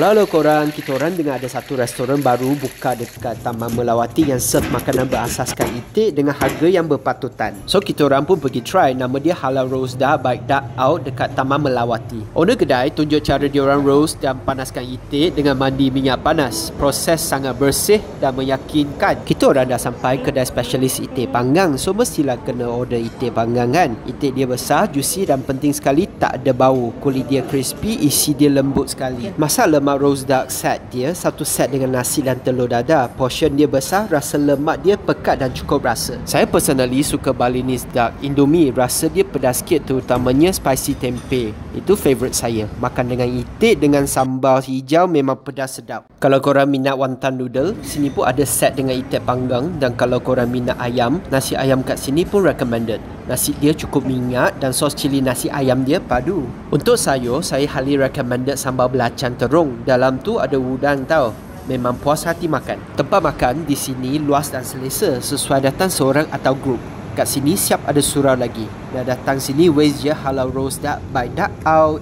Halo korang, kita orang dengar ada satu restoran baru buka dekat Taman Melawati yang serve makanan berasaskan itik dengan harga yang berpatutan. So kita orang pun pergi try, nama dia Halal Roast Dah by Duck Out dekat Taman Melawati. Owner kedai tunjuk cara dia orang roast dan panaskan itik dengan mandi minyak panas. Proses sangat bersih dan meyakinkan. Kita orang dah sampai kedai spesialis itik panggang, so mestilah kena order itik panggang kan. Itik dia besar, juicy dan penting sekali tak ada bau. Kulit dia crispy, isi dia lembut sekali. Masalah lemak roast duck set dia satu set dengan nasi dan telur dadar. Portion dia besar, rasa lemak dia pekat dan cukup rasa. Saya personally suka Balinese duck Indomie. Rasa dia pedas sikit terutamanya spicy tempe. Itu favourite saya. Makan dengan itik dengan sambal hijau memang pedas sedap. Kalau korang minat wonton noodle, sini pun ada set dengan itik panggang dan kalau korang minat ayam, nasi ayam kat sini pun recommended. Nasi dia cukup minyak dan sos cili nasi ayam dia padu. Untuk sayur, saya highly recommended sambal belacan terung. Dalam tu ada udang tau. Memang puas hati makan. Tempat makan di sini luas dan selesa sesuai datang seorang atau grup. Kat sini siap ada surau lagi. Dah datang sini, where's je halal roast duck by duck out.